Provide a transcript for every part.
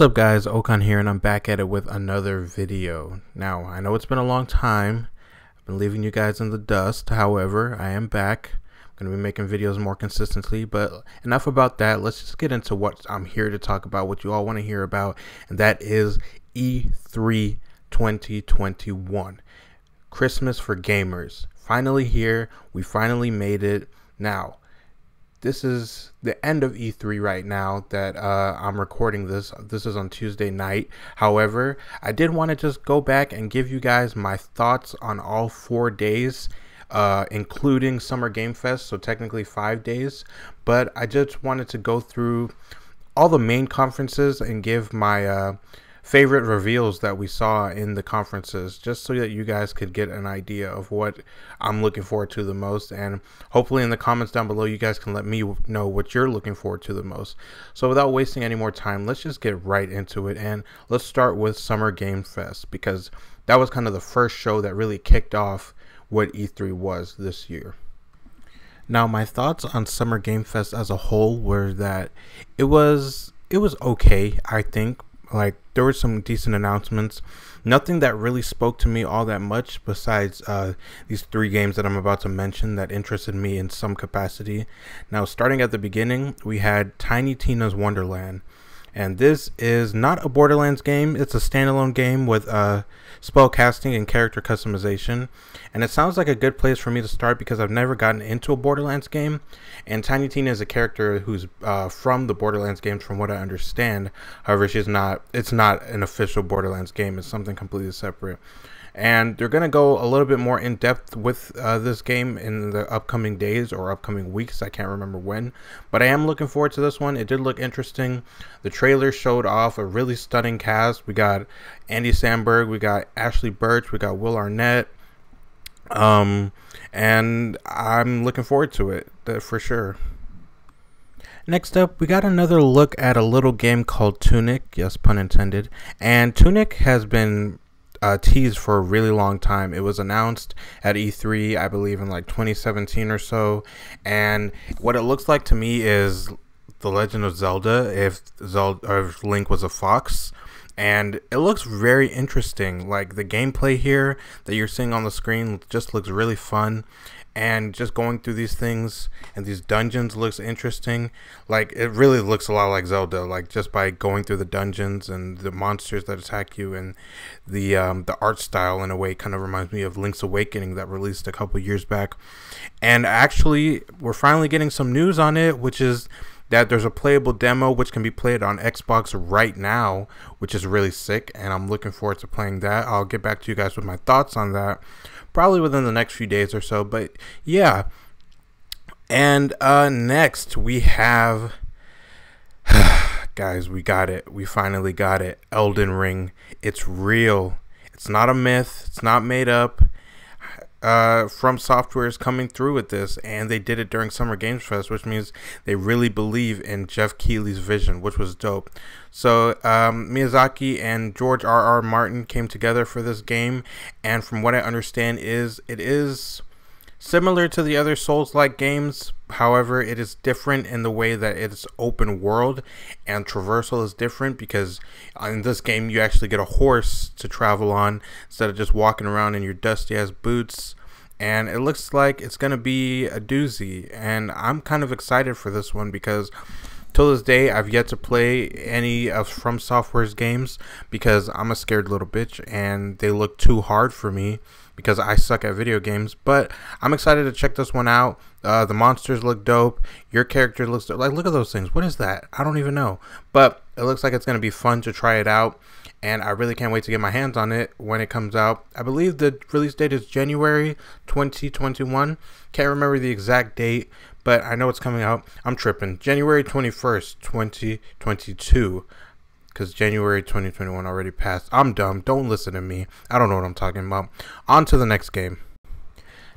What's up guys, Okon here and I'm back at it with another video. Now, I know it's been a long time, I've been leaving you guys in the dust, however, I am back. I'm going to be making videos more consistently, but enough about that, let's just get into what I'm here to talk about, what you all want to hear about, and that is E3 2021. Christmas for gamers. Finally here, we finally made it. Now, this is the end of E3 right now that uh, I'm recording this. This is on Tuesday night. However, I did want to just go back and give you guys my thoughts on all four days, uh, including Summer Game Fest, so technically five days. But I just wanted to go through all the main conferences and give my uh, favorite reveals that we saw in the conferences, just so that you guys could get an idea of what I'm looking forward to the most. And hopefully, in the comments down below, you guys can let me know what you're looking forward to the most. So, without wasting any more time, let's just get right into it. And let's start with Summer Game Fest because that was kind of the first show that really kicked off what E3 was this year. Now, my thoughts on Summer Game Fest as a whole were that it was it was okay, I think, like there were some decent announcements. Nothing that really spoke to me all that much besides uh, these three games that I'm about to mention that interested me in some capacity. Now, starting at the beginning, we had Tiny Tina's Wonderland. And this is not a Borderlands game, it's a standalone game with uh, spell casting and character customization. And it sounds like a good place for me to start because I've never gotten into a Borderlands game. And Tiny Tina is a character who's uh, from the Borderlands games, from what I understand. However, she's not, it's not an official Borderlands game, it's something completely separate and they're going to go a little bit more in depth with uh, this game in the upcoming days or upcoming weeks. I can't remember when, but I am looking forward to this one. It did look interesting. The trailer showed off a really stunning cast. We got Andy Samberg, we got Ashly Burch, we got Will Arnett, um, and I'm looking forward to it for sure. Next up, we got another look at a little game called Tunic, yes, pun intended. And Tunic has been uh, teased for a really long time. It was announced at E3, I believe, in like 2017 or so. And what it looks like to me is The Legend of Zelda, if Zelda if Link was a fox. And it looks very interesting. Like the gameplay here that you're seeing on the screen just looks really fun and just going through these things and these dungeons looks interesting. Like it really looks a lot like zelda like just by going through the dungeons and the monsters that attack you and the um, the art style in a way kind of reminds me of link's awakening that released a couple years back. And actually we're finally getting some news on it which is that there's a playable demo which can be played on Xbox right now, which is really sick, and I'm looking forward to playing that. I'll get back to you guys with my thoughts on that probably within the next few days or so. But yeah. And uh, next we have. Guys, we got it. We finally got it. Elden Ring. It's real. It's not a myth. It's not made up uh, From Software is coming through with this, and they did it during Summer Games Fest, which means they really believe in Geoff Keighley's vision, which was dope. So um, Miyazaki and George R. R. Martin came together for this game, and from what I understand, is it is similar to the other Souls-like games. However, it is different in the way that it's open world and traversal is different because in this game you actually get a horse to travel on instead of just walking around in your dusty ass boots. And it looks like it's going to be a doozy. And I'm kind of excited for this one because till this day I've yet to play any of From Software's games because I'm a scared little bitch and they look too hard for me because I suck at video games. But I'm excited to check this one out. Uh, the monsters look dope. Your character looks dope. like look at those things. What is that? I don't even know. But it looks like it's gonna be fun to try it out, and I really can't wait to get my hands on it when it comes out. I believe the release date is January 2021. Can't remember the exact date, but I know it's coming out. I'm tripping. January 21st, 2022 because January 2021 already passed. I'm dumb. Don't listen to me. I don't know what I'm talking about. On to the next game.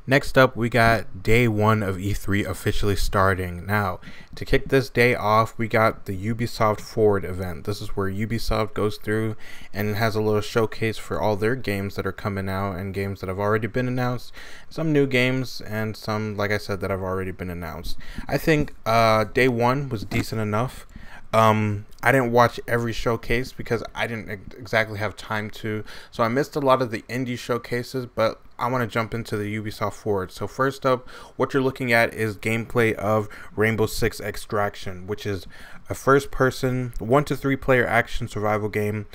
Next up, we got day one of E3 officially starting. Now, to kick this day off, we got the Ubisoft Forward event. This is where Ubisoft goes through and has a little showcase for all their games that are coming out and games that have already been announced. Some new games and some, like I said, that have already been announced. I think uh, day one was decent enough. Um, I didn't watch every showcase because I didn't exactly have time to. So I missed a lot of the indie showcases, but I want to jump into the Ubisoft Forward. So first up, what you're looking at is gameplay of Rainbow Six Extraction, which is a first-person, one to three player action survival game,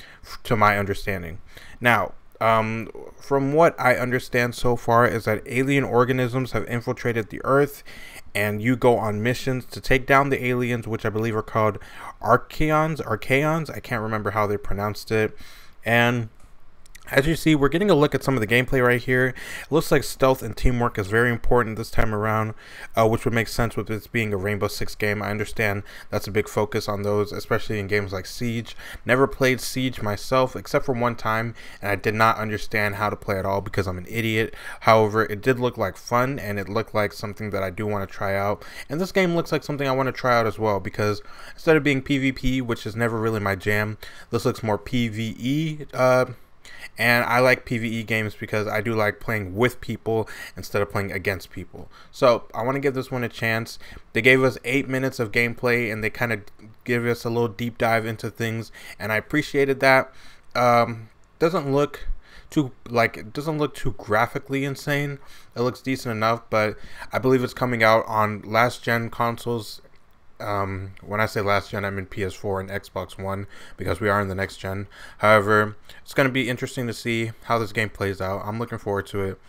to my understanding. Now, um, from what I understand so far, is that alien organisms have infiltrated the Earth, and you go on missions to take down the aliens, which I believe are called Archaeans. Archaeans. I can't remember how they pronounced it, and as you see, we're getting a look at some of the gameplay right here. It looks like stealth and teamwork is very important this time around, uh, which would make sense with this being a Rainbow Six game. I understand that's a big focus on those, especially in games like Siege. Never played Siege myself, except for one time, and I did not understand how to play at all because I'm an idiot. However, it did look like fun, and it looked like something that I do want to try out. And this game looks like something I want to try out as well, because instead of being PvP, which is never really my jam, this looks more PvE. Uh, and I like PvE games because I do like playing with people instead of playing against people. So I want to give this one a chance. They gave us eight minutes of gameplay and they kind of give us a little deep dive into things, and I appreciated that. Um, doesn't look too like it doesn't look too graphically insane. It looks decent enough, but I believe it's coming out on last gen consoles um, when I say last gen, I mean PS4 and Xbox One because we are in the next gen. However, it's going to be interesting to see how this game plays out. I'm looking forward to it.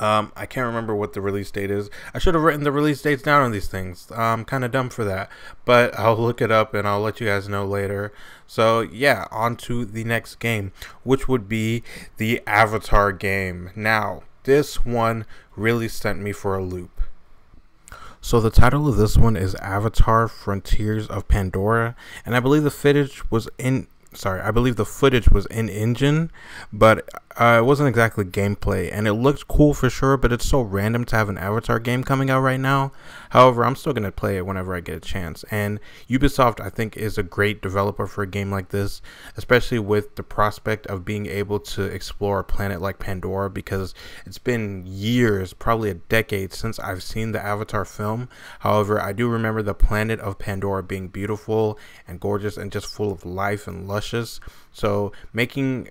Um, I can't remember what the release date is. I should have written the release dates down on these things. I'm kind of dumb for that, but I'll look it up and I'll let you guys know later. So yeah, on to the next game, which would be the Avatar game. Now, this one really sent me for a loop. So the title of this one is Avatar Frontiers of Pandora, and I believe the footage was in sorry, I believe the footage was in engine, but uh, it wasn't exactly gameplay, and it looked cool for sure. But it's so random to have an Avatar game coming out right now. However, I'm still gonna play it whenever I get a chance. And Ubisoft, I think, is a great developer for a game like this, especially with the prospect of being able to explore a planet like Pandora, because it's been years, probably a decade, since I've seen the Avatar film. However, I do remember the planet of Pandora being beautiful and gorgeous and just full of life and luscious. So making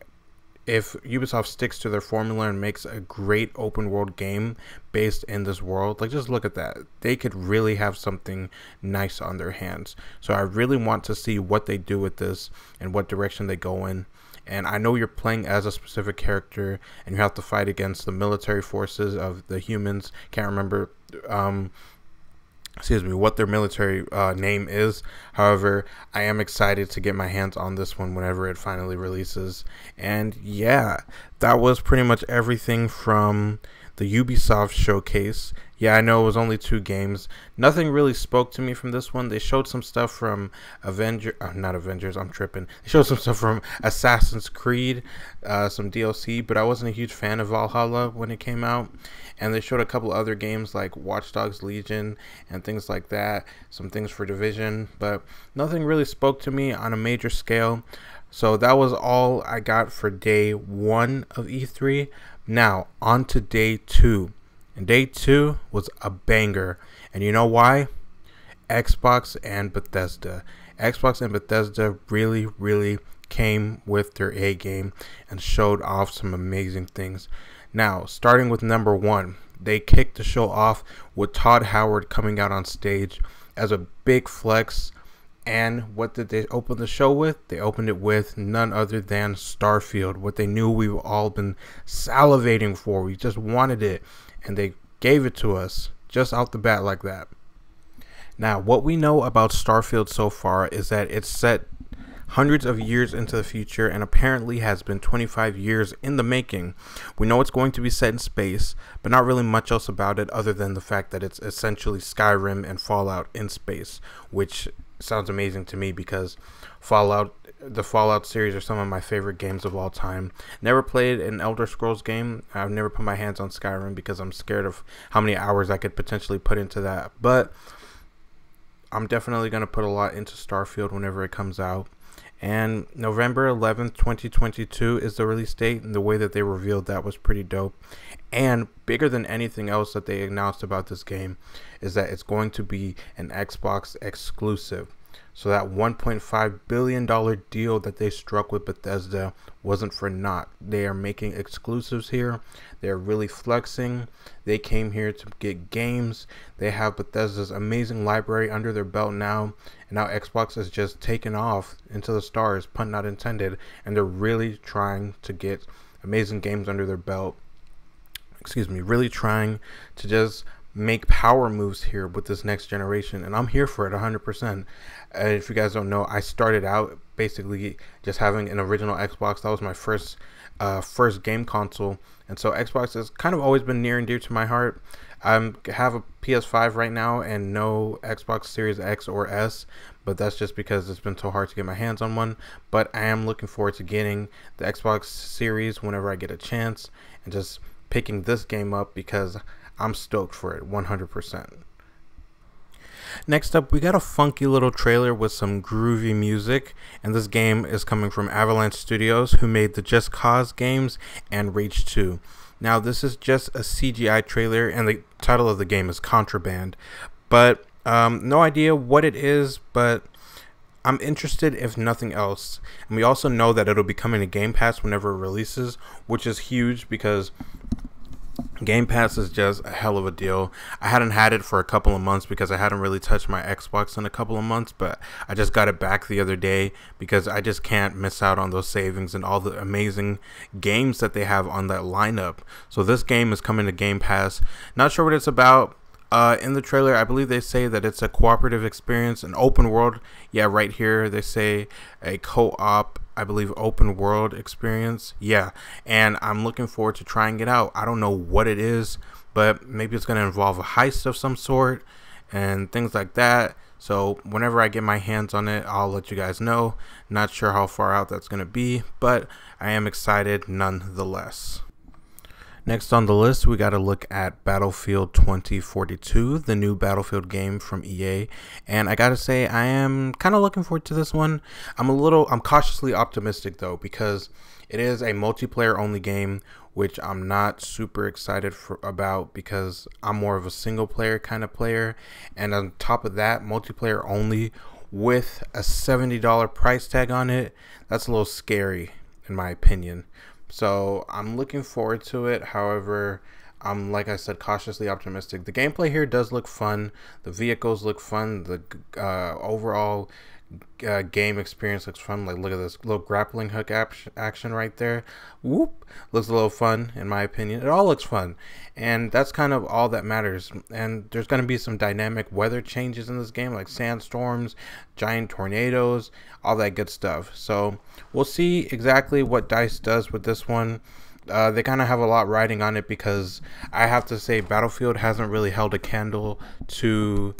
if Ubisoft sticks to their formula and makes a great open world game based in this world, like just look at that. They could really have something nice on their hands. So I really want to see what they do with this and what direction they go in. And I know you're playing as a specific character and you have to fight against the military forces of the humans. Can't remember um, excuse me, what their military uh, name is. However, I am excited to get my hands on this one whenever it finally releases. And yeah, that was pretty much everything from the Ubisoft showcase. Yeah, I know it was only two games. Nothing really spoke to me from this one. They showed some stuff from Avenger, uh, not Avengers. I'm tripping. They showed some stuff from Assassin's Creed, uh, some DLC, but I wasn't a huge fan of Valhalla when it came out. And they showed a couple other games like Watch Dogs Legion and things like that. Some things for Division, but nothing really spoke to me on a major scale. So that was all I got for day one of E3. Now, on to day two. And day two was a banger. And you know why? Xbox and Bethesda. Xbox and Bethesda really, really came with their A game and showed off some amazing things. Now, starting with number one, they kicked the show off with Todd Howard coming out on stage as a big flex and what did they open the show with? They opened it with none other than Starfield, what they knew we've all been salivating for. We just wanted it, and they gave it to us just out the bat like that. Now, what we know about Starfield so far is that it's set hundreds of years into the future and apparently has been 25 years in the making. We know it's going to be set in space, but not really much else about it other than the fact that it's essentially Skyrim and Fallout in space, which sounds amazing to me because Fallout, the Fallout series are some of my favorite games of all time. Never played an Elder Scrolls game. I've never put my hands on Skyrim because I'm scared of how many hours I could potentially put into that. But I'm definitely going to put a lot into Starfield whenever it comes out. And November 11th, 2022 is the release date, and the way that they revealed that was pretty dope. And bigger than anything else that they announced about this game is that it's going to be an Xbox exclusive. So that 1.5 billion dollar deal that they struck with Bethesda wasn't for naught. They are making exclusives here. They're really flexing. They came here to get games. They have Bethesda's amazing library under their belt now. And now Xbox has just taken off into the stars, pun not intended, and they're really trying to get amazing games under their belt. Excuse me, really trying to just make power moves here with this next generation and i'm here for it 100% uh, if you guys don't know i started out basically just having an original xbox that was my first uh, first game console. And so xbox has kind of always been near and dear to my heart. I have a ps5 right now and no xbox series x or s but that's just because it's been so hard to get my hands on one. But i am looking forward to getting the xbox series whenever i get a chance and just picking this game up because I'm stoked for it 100%. Next up, we got a funky little trailer with some groovy music, and this game is coming from Avalanche Studios, who made the Just Cause games and Rage 2. Now, this is just a CGI trailer, and the title of the game is Contraband, but um, no idea what it is, but I'm interested if nothing else. And we also know that it'll be coming to Game Pass whenever it releases, which is huge because Game Pass is just a hell of a deal. I hadn't had it for a couple of months because I hadn't really touched my Xbox in a couple of months, but I just got it back the other day because I just can't miss out on those savings and all the amazing games that they have on that lineup. So this game is coming to Game Pass. Not sure what it's about. Uh, in the trailer, I believe they say that it's a cooperative experience, an open world. Yeah, right here they say a co-op I believe, open world experience. Yeah, and I'm looking forward to trying it out. I don't know what it is, but maybe it's going to involve a heist of some sort and things like that. So whenever I get my hands on it, I'll let you guys know. Not sure how far out that's going to be, but I am excited nonetheless. Next on the list, we got to look at Battlefield 2042, the new Battlefield game from EA. And I got to say, I am kind of looking forward to this one. I'm a little, I'm cautiously optimistic though, because it is a multiplayer only game, which I'm not super excited for, about because I'm more of a single player kind of player. And on top of that, multiplayer only with a $70 price tag on it, that's a little scary in my opinion. So I'm looking forward to it. However, I'm like I said, cautiously optimistic. The gameplay here does look fun. The vehicles look fun. The uh, overall uh, game experience looks fun. Like, look at this little grappling hook action right there. Whoop! Looks a little fun, in my opinion. It all looks fun. And that's kind of all that matters. And there's going to be some dynamic weather changes in this game, like sandstorms, giant tornadoes, all that good stuff. So, we'll see exactly what DICE does with this one. Uh, they kind of have a lot riding on it because I have to say Battlefield hasn't really held a candle to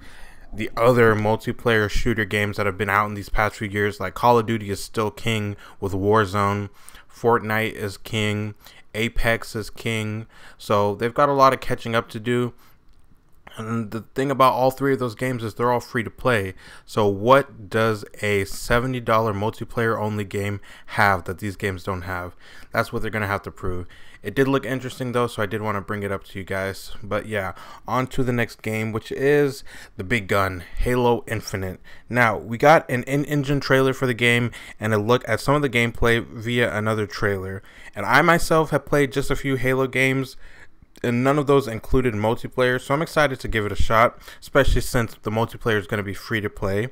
the other multiplayer shooter games that have been out in these past few years, like Call of Duty is still king with Warzone, Fortnite is king, Apex is king. So they've got a lot of catching up to do. And the thing about all three of those games is they're all free to play. So what does a $70 multiplayer only game have that these games don't have? That's what they're going to have to prove. It did look interesting though, so I did want to bring it up to you guys. But yeah, on to the next game, which is the big gun, Halo Infinite. Now, we got an in-engine trailer for the game and a look at some of the gameplay via another trailer. And I myself have played just a few Halo games and none of those included multiplayer, so I'm excited to give it a shot, especially since the multiplayer is going to be free to play.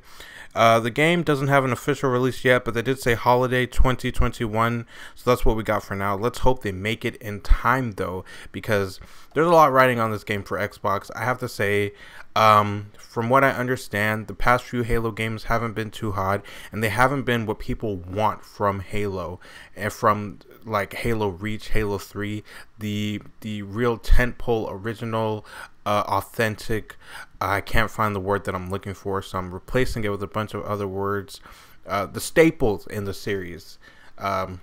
Uh, the game doesn't have an official release yet, but they did say holiday 2021, so that's what we got for now. Let's hope they make it in time, though, because there's a lot riding on this game for Xbox. I have to say, um, from what I understand, the past few Halo games haven't been too hot, and they haven't been what people want from Halo, and from like Halo Reach, Halo 3, the the real tentpole original uh, authentic. I can't find the word that I'm looking for, so I'm replacing it with a bunch of other words. Uh, the staples in the series. Um,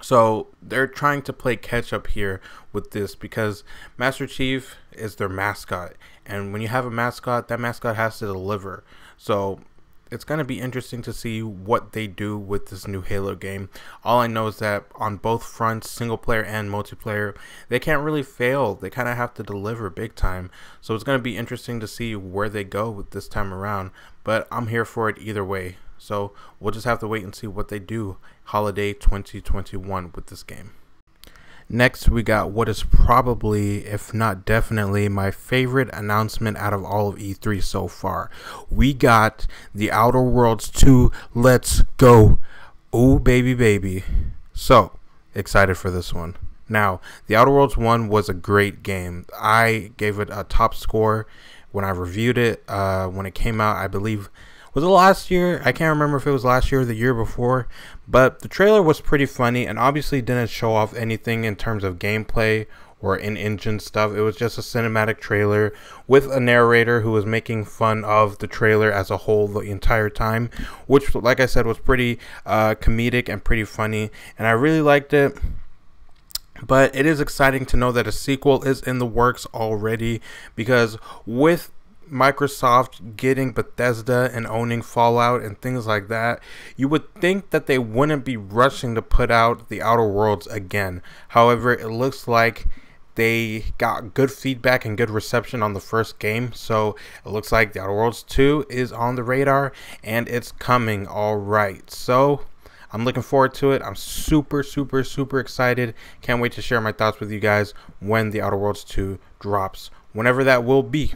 so they're trying to play catch up here with this because Master Chief is their mascot, and when you have a mascot, that mascot has to deliver. So it's going to be interesting to see what they do with this new Halo game. All I know is that on both fronts, single player and multiplayer, they can't really fail. They kind of have to deliver big time. So it's going to be interesting to see where they go with this time around. But I'm here for it either way. So we'll just have to wait and see what they do holiday 2021 with this game. Next, we got what is probably, if not definitely, my favorite announcement out of all of E3 so far. We got The Outer Worlds 2 Let's Go. Oh, baby, baby. So, excited for this one. Now, The Outer Worlds 1 was a great game. I gave it a top score when I reviewed it. Uh, when it came out, I believe was it last year? I can't remember if it was last year or the year before, but the trailer was pretty funny and obviously didn't show off anything in terms of gameplay or in-engine stuff. It was just a cinematic trailer with a narrator who was making fun of the trailer as a whole the entire time, which, like I said, was pretty uh, comedic and pretty funny, and I really liked it. But it is exciting to know that a sequel is in the works already because with Microsoft getting Bethesda and owning Fallout and things like that, you would think that they wouldn't be rushing to put out The Outer Worlds again. However, it looks like they got good feedback and good reception on the first game, so it looks like The Outer Worlds 2 is on the radar and it's coming all right. So, I'm looking forward to it. I'm super, super, super excited. Can't wait to share my thoughts with you guys when The Outer Worlds 2 drops, whenever that will be.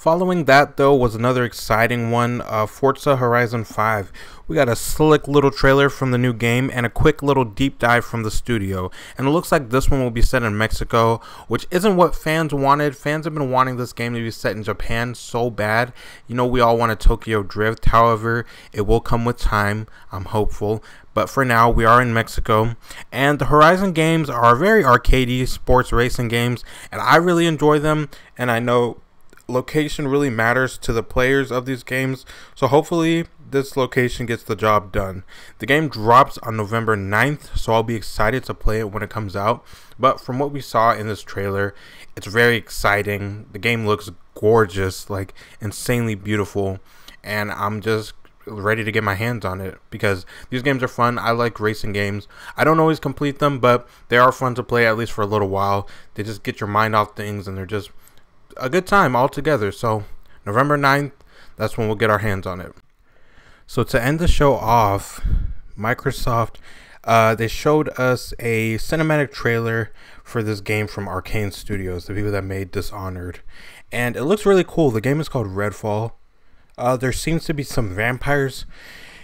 Following that, though, was another exciting one uh, Forza Horizon 5. We got a slick little trailer from the new game and a quick little deep dive from the studio. And it looks like this one will be set in Mexico, which isn't what fans wanted. Fans have been wanting this game to be set in Japan so bad. You know, we all want a Tokyo Drift. However, it will come with time. I'm hopeful. But for now, we are in Mexico. And the Horizon games are very arcadey sports racing games. And I really enjoy them. And I know location really matters to the players of these games. So hopefully this location gets the job done. The game drops on November 9th, so I'll be excited to play it when it comes out. But from what we saw in this trailer, it's very exciting. The game looks gorgeous, like insanely beautiful, and I'm just ready to get my hands on it because these games are fun. I like racing games. I don't always complete them, but they are fun to play at least for a little while. They just get your mind off things and they're just a good time all together. So November 9th, that's when we'll get our hands on it. So to end the show off, Microsoft uh, they showed us a cinematic trailer for this game from Arkane Studios, the people that made Dishonored, and it looks really cool. The game is called Redfall. Uh, there seems to be some vampires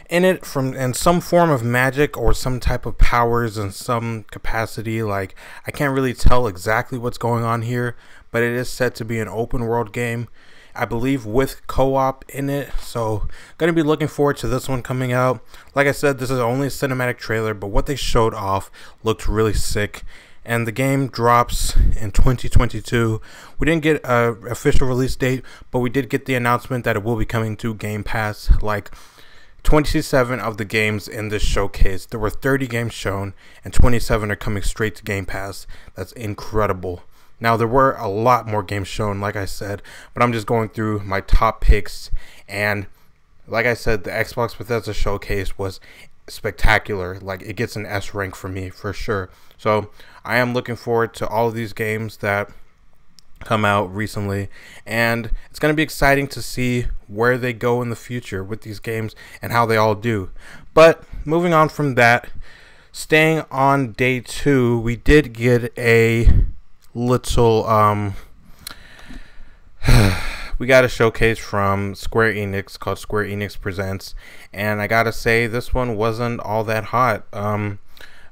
in it from and some form of magic or some type of powers in some capacity like i can't really tell exactly what's going on here but it is set to be an open world game i believe with co-op in it so gonna be looking forward to this one coming out like i said this is only a cinematic trailer but what they showed off looked really sick and the game drops in 2022. We didn't get a official release date, but we did get the announcement that it will be coming to Game Pass like 27 of the games in this showcase. There were 30 games shown, and 27 are coming straight to Game Pass. That's incredible. Now, there were a lot more games shown, like I said, but I'm just going through my top picks. And like I said, the Xbox Bethesda showcase was spectacular. Like, it gets an S rank for me for sure. So, I am looking forward to all of these games that come out recently and it's going to be exciting to see where they go in the future with these games and how they all do but moving on from that staying on day two we did get a little um we got a showcase from Square Enix called Square Enix Presents and I gotta say this one wasn't all that hot um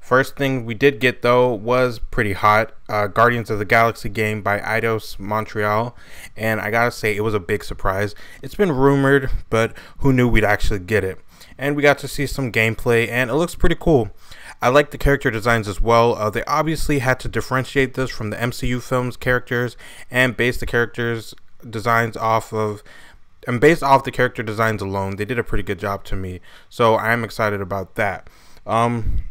First thing we did get though was pretty hot uh, Guardians of the Galaxy game by Eidos Montreal, and I gotta say it was a big surprise. It's been rumored, but who knew we'd actually get it? And we got to see some gameplay, and it looks pretty cool. I like the character designs as well. Uh, they obviously had to differentiate this from the MCU films characters and base the characters designs off of and based off the character designs alone, they did a pretty good job to me. So I'm excited about that. Um,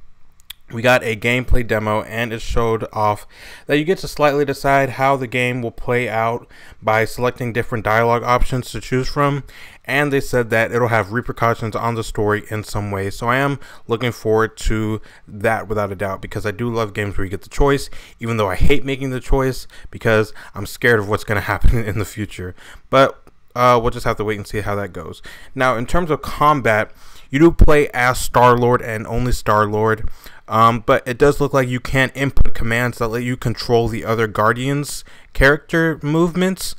we got a gameplay demo and it showed off that you get to slightly decide how the game will play out by selecting different dialogue options to choose from and they said that it'll have repercussions on the story in some way. So i am looking forward to that without a doubt because i do love games where you get the choice even though i hate making the choice because i'm scared of what's going to happen in the future. But uh, we'll just have to wait and see how that goes. Now in terms of combat you do play as Star Lord and only Star Lord. Um, but it does look like you can input commands that let you control the other Guardians character movements.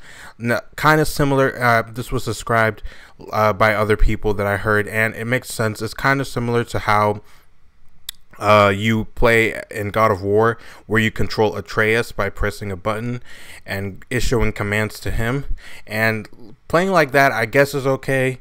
kind of similar. Uh, this was described uh, by other people that I heard, and it makes sense. It's kind of similar to how uh, you play in God of War, where you control Atreus by pressing a button and issuing commands to him. And playing like that, I guess, is okay.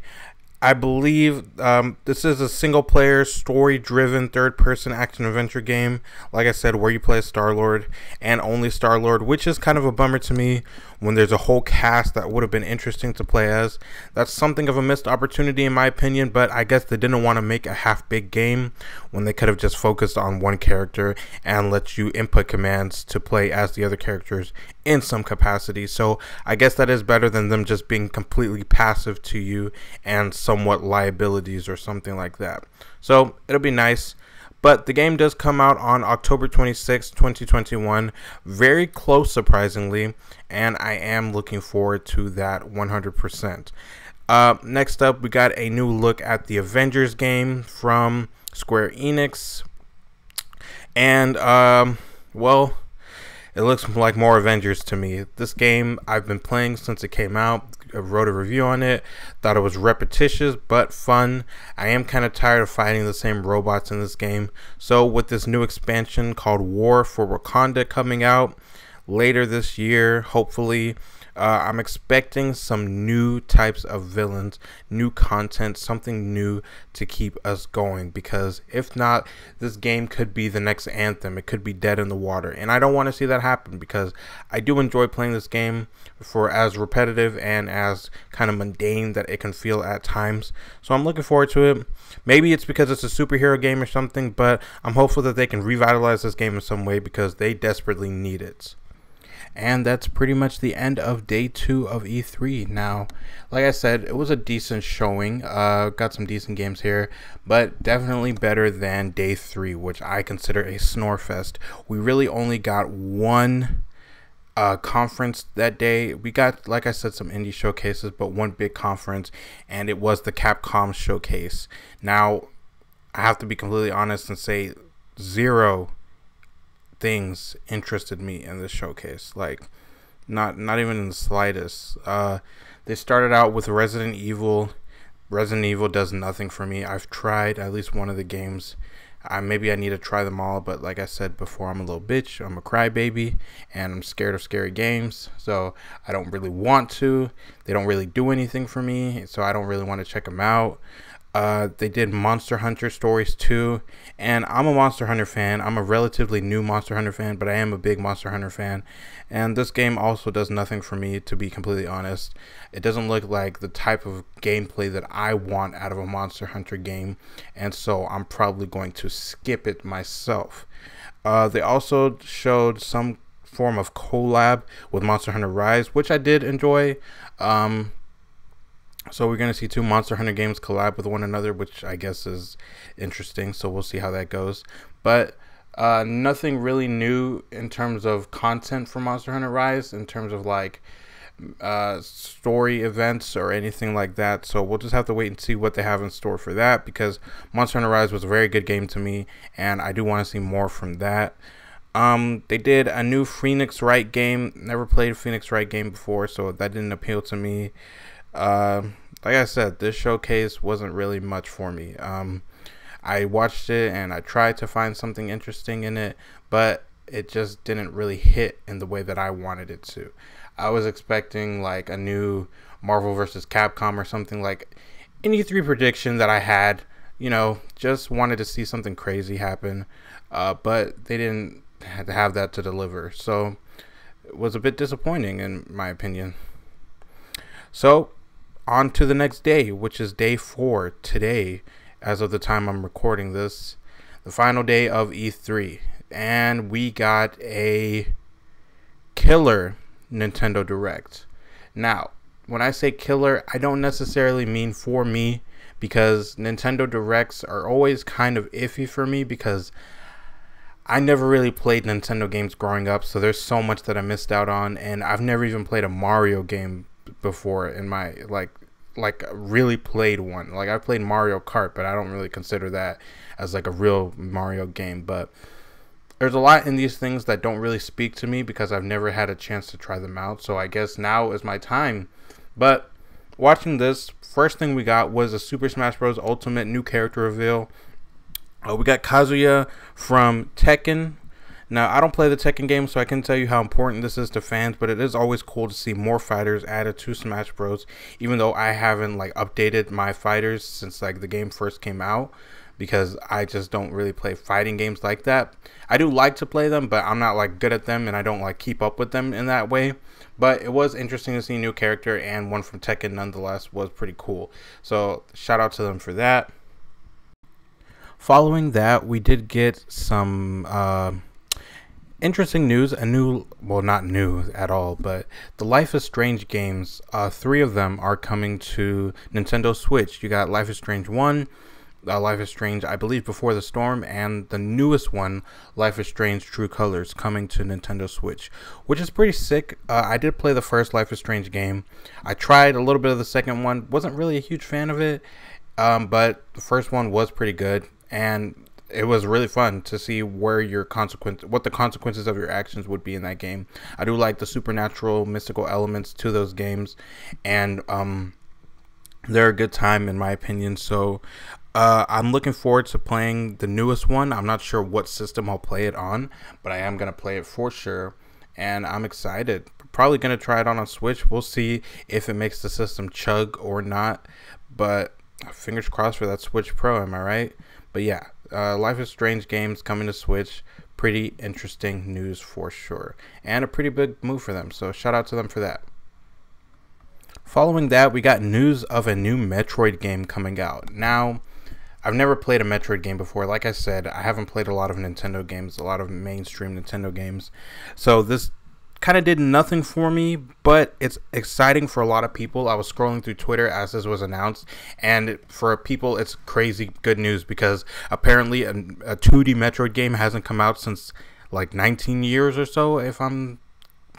I believe um, this is a single player, story driven, third person action adventure game. Like I said, where you play Star Lord and only Star Lord, which is kind of a bummer to me when there's a whole cast that would have been interesting to play as. That's something of a missed opportunity, in my opinion, but I guess they didn't want to make a half big game when they could have just focused on one character and let you input commands to play as the other characters in some capacity. So I guess that is better than them just being completely passive to you and somewhat liabilities or something like that. So it'll be nice. But the game does come out on October 26, 2021. Very close, surprisingly. And I am looking forward to that 100%. Uh, next up, we got a new look at the Avengers game from Square Enix. And, um, well, it looks like more Avengers to me. This game I've been playing since it came out wrote a review on it. Thought it was repetitious but fun. I am kind of tired of fighting the same robots in this game. So with this new expansion called War for Wakanda coming out later this year, hopefully, uh, I'm expecting some new types of villains, new content, something new to keep us going. Because if not, this game could be the next Anthem. It could be dead in the water. And I don't want to see that happen because I do enjoy playing this game for as repetitive and as kind of mundane that it can feel at times. So I'm looking forward to it. Maybe it's because it's a superhero game or something, but I'm hopeful that they can revitalize this game in some way because they desperately need it. And that's pretty much the end of day two of E3. Now, like I said, it was a decent showing. Uh, got some decent games here, but definitely better than day three, which I consider a snore fest. We really only got one uh, conference that day. We got, like I said, some indie showcases, but one big conference, and it was the Capcom showcase. Now, I have to be completely honest and say zero things interested me in this showcase. Like, not not even in the slightest. Uh, they started out with Resident Evil. Resident Evil does nothing for me. I've tried at least one of the games. I maybe I need to try them all, but like I said before, I'm a little bitch. I'm a crybaby, and I'm scared of scary games. So I don't really want to. They don't really do anything for me, so I don't really want to check them out. Uh, they did Monster Hunter Stories too, and I'm a Monster Hunter fan. I'm a relatively new Monster Hunter fan, but I am a big Monster Hunter fan. And this game also does nothing for me, to be completely honest. It doesn't look like the type of gameplay that I want out of a Monster Hunter game, and so I'm probably going to skip it myself. Uh, they also showed some form of collab with Monster Hunter Rise, which I did enjoy. Um, so we're going to see two Monster Hunter games collab with one another, which I guess is interesting. So we'll see how that goes. But uh, nothing really new in terms of content for Monster Hunter Rise, in terms of like uh, story events or anything like that. So we'll just have to wait and see what they have in store for that because Monster Hunter Rise was a very good game to me, and I do want to see more from that. Um, they did a new Phoenix Wright game. Never played a Phoenix Wright game before, so that didn't appeal to me. Uh, like I said, this showcase wasn't really much for me. Um, I watched it and I tried to find something interesting in it, but it just didn't really hit in the way that I wanted it to. I was expecting like a new Marvel versus Capcom or something like any three prediction that I had. You know, just wanted to see something crazy happen, uh, but they didn't have that to deliver. So it was a bit disappointing in my opinion. So on to the next day, which is day four today, as of the time I'm recording this. the final day of E3, and we got a killer Nintendo Direct. Now, when I say killer, I don't necessarily mean for me because Nintendo Directs are always kind of iffy for me because I never really played Nintendo games growing up, so there's so much that I missed out on, and I've never even played a Mario game before in my like like really played one. Like I played Mario Kart, but I don't really consider that as like a real Mario game. But there's a lot in these things that don't really speak to me because I've never had a chance to try them out. So I guess now is my time. But watching this, first thing we got was a Super Smash Bros. Ultimate new character reveal. Uh, we got Kazuya from Tekken. Now, I don't play the Tekken game, so I can tell you how important this is to fans, but it is always cool to see more fighters added to Smash Bros. Even though I haven't like updated my fighters since like the game first came out because I just don't really play fighting games like that. I do like to play them, but I'm not like good at them and I don't like keep up with them in that way. But it was interesting to see a new character and one from Tekken nonetheless was pretty cool. So shout out to them for that. Following that, we did get some uh, interesting news. A new, well, not new at all, but the Life is Strange games. Uh, three of them are coming to Nintendo Switch. You got Life is Strange 1, uh, Life is Strange, I believe, Before the Storm, and the newest one, Life is Strange True Colors, coming to Nintendo Switch, which is pretty sick. Uh, I did play the first Life is Strange game. I tried a little bit of the second one, wasn't really a huge fan of it, um, but the first one was pretty good, and it was really fun to see where your consequence, what the consequences of your actions would be in that game. I do like the supernatural, mystical elements to those games, and um, they're a good time in my opinion. So uh, I'm looking forward to playing the newest one. I'm not sure what system I'll play it on, but I am gonna play it for sure, and I'm excited. Probably gonna try it on a Switch. We'll see if it makes the system chug or not, but fingers crossed for that Switch Pro. Am I right? But yeah, uh, Life is Strange games coming to Switch. Pretty interesting news for sure, and a pretty big move for them. So shout out to them for that. Following that, we got news of a new Metroid game coming out. Now, I've never played a Metroid game before. Like I said, I haven't played a lot of Nintendo games, a lot of mainstream Nintendo games. So this kind of did nothing for me, but it's exciting for a lot of people. I was scrolling through Twitter as this was announced, and for people, it's crazy good news because apparently a, a 2D Metroid game hasn't come out since like 19 years or so, if I'm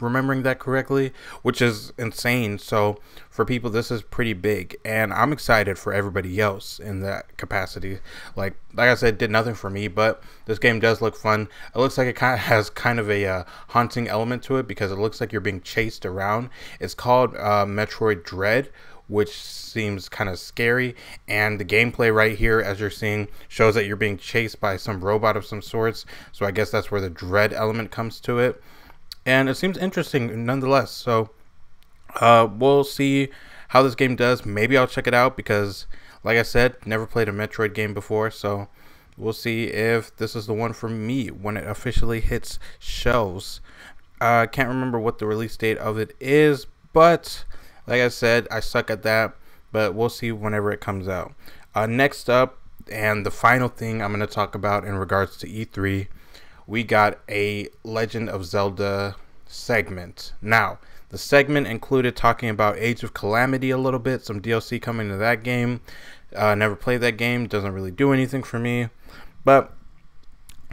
remembering that correctly, which is insane. So for people, this is pretty big, and I'm excited for everybody else in that capacity. Like like I said, did nothing for me, but this game does look fun. It looks like it kind of has kind of a uh, haunting element to it because it looks like you're being chased around. It's called uh, Metroid Dread. Which seems kind of scary, and the gameplay right here, as you're seeing, shows that you're being chased by some robot of some sorts. So I guess that's where the dread element comes to it and it seems interesting nonetheless. So uh, we'll see how this game does. Maybe I'll check it out because, like I said, never played a Metroid game before. So we'll see if this is the one for me when it officially hits shelves. I uh, can't remember what the release date of it is, but like I said, I suck at that. But we'll see whenever it comes out. Uh, next up, and the final thing I'm going to talk about in regards to E3 we got a Legend of Zelda segment. Now, the segment included talking about Age of Calamity a little bit, some DLC coming to that game. Uh, never played that game, doesn't really do anything for me. But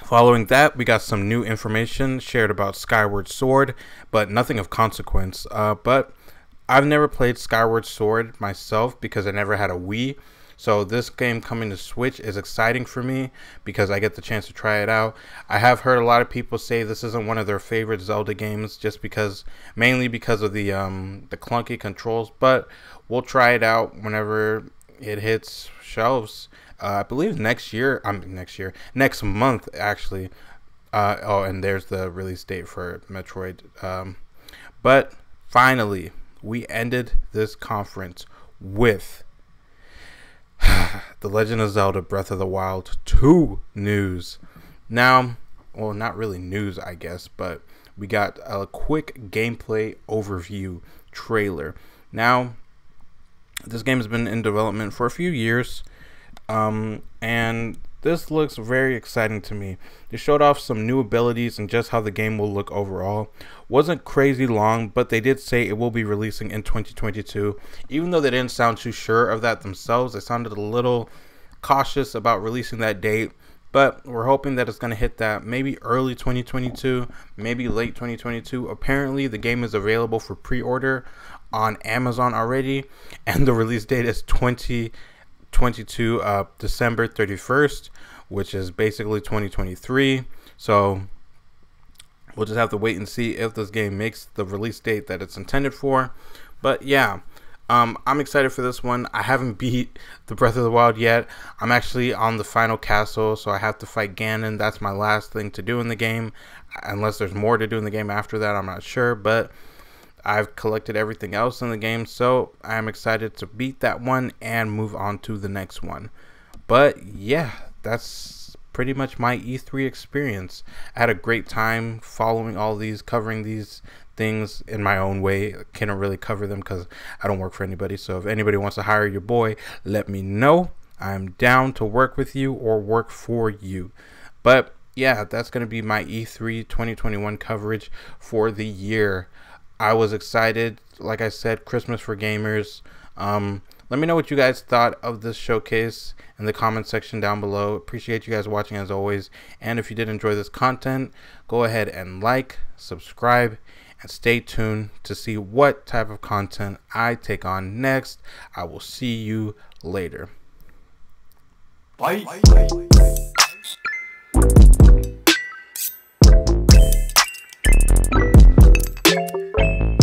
following that, we got some new information shared about Skyward Sword, but nothing of consequence. Uh, but I've never played Skyward Sword myself because I never had a Wii. So this game coming to Switch is exciting for me because I get the chance to try it out. I have heard a lot of people say this isn't one of their favorite Zelda games just because mainly because of the um the clunky controls, but we'll try it out whenever it hits shelves. Uh, I believe next year, I'm next year, next month actually. Uh, oh, and there's the release date for Metroid. Um, but finally, we ended this conference with The Legend of Zelda Breath of the Wild 2 news. Now, well, not really news, I guess, but we got a quick gameplay overview trailer. Now, this game has been in development for a few years, um, and this looks very exciting to me. They showed off some new abilities and just how the game will look overall. Wasn't crazy long, but they did say it will be releasing in 2022. Even though they didn't sound too sure of that themselves, they sounded a little cautious about releasing that date. But we're hoping that it's going to hit that maybe early 2022, maybe late 2022. Apparently, the game is available for pre order on Amazon already, and the release date is 2022, uh, December 31st, which is basically 2023. So we'll just have to wait and see if this game makes the release date that it's intended for. But yeah, um, I'm excited for this one. I haven't beat the Breath of the Wild yet. I'm actually on the final castle, so I have to fight Ganon. That's my last thing to do in the game. Unless there's more to do in the game after that, I'm not sure. But I've collected everything else in the game, so I'm excited to beat that one and move on to the next one. But yeah, that's pretty much my E3 experience. I had a great time following all these, covering these things in my own way. I can't really cover them because I don't work for anybody. So if anybody wants to hire your boy, let me know. I'm down to work with you or work for you. But yeah, that's going to be my E3 2021 coverage for the year. I was excited. Like I said, Christmas for gamers. Um, let me know what you guys thought of this showcase in the comment section down below. Appreciate you guys watching as always. And if you did enjoy this content, go ahead and like, subscribe, and stay tuned to see what type of content I take on next. I will see you later. Bye. Bye.